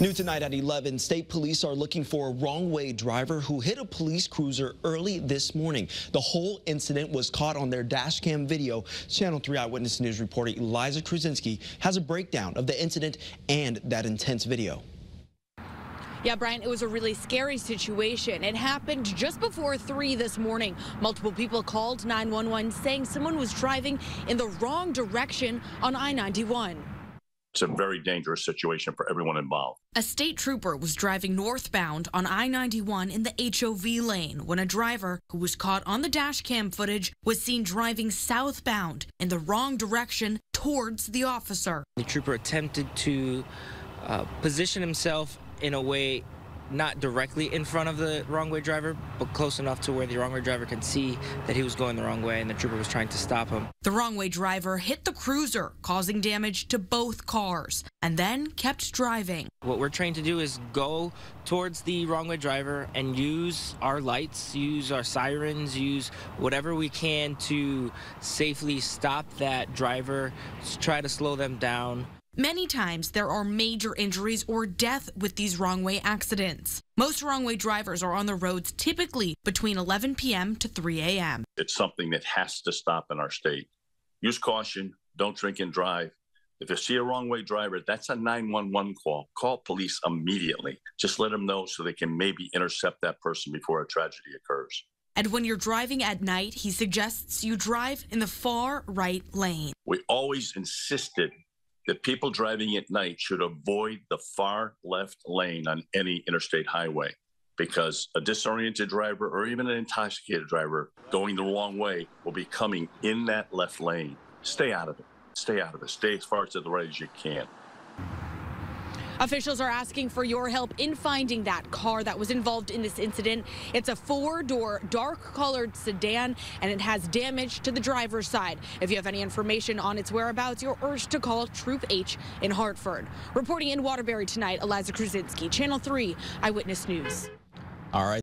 New tonight at 11, state police are looking for a wrong-way driver who hit a police cruiser early this morning. The whole incident was caught on their dash cam video. Channel 3 Eyewitness News reporter Eliza Kruzinski has a breakdown of the incident and that intense video. Yeah, Brian, it was a really scary situation. It happened just before 3 this morning. Multiple people called 911 saying someone was driving in the wrong direction on I-91. It's a very dangerous situation for everyone involved. A state trooper was driving northbound on I 91 in the HOV lane when a driver who was caught on the dash cam footage was seen driving southbound in the wrong direction towards the officer. The trooper attempted to uh, position himself in a way not directly in front of the wrong way driver, but close enough to where the wrong way driver could see that he was going the wrong way and the trooper was trying to stop him. The wrong way driver hit the cruiser, causing damage to both cars, and then kept driving. What we're trained to do is go towards the wrong way driver and use our lights, use our sirens, use whatever we can to safely stop that driver, try to slow them down. Many times there are major injuries or death with these wrong way accidents. Most wrong way drivers are on the roads typically between 11 p.m. to 3 a.m. It's something that has to stop in our state. Use caution, don't drink and drive. If you see a wrong way driver, that's a 911 call. Call police immediately. Just let them know so they can maybe intercept that person before a tragedy occurs. And when you're driving at night, he suggests you drive in the far right lane. We always insisted that people driving at night should avoid the far left lane on any interstate highway because a disoriented driver or even an intoxicated driver going the wrong way will be coming in that left lane. Stay out of it. Stay out of it. Stay as far to the right as you can. Officials are asking for your help in finding that car that was involved in this incident. It's a four-door, dark-colored sedan, and it has damage to the driver's side. If you have any information on its whereabouts, you're urged to call Troop H in Hartford. Reporting in Waterbury tonight, Eliza Kruzinski, Channel 3 Eyewitness News. All right.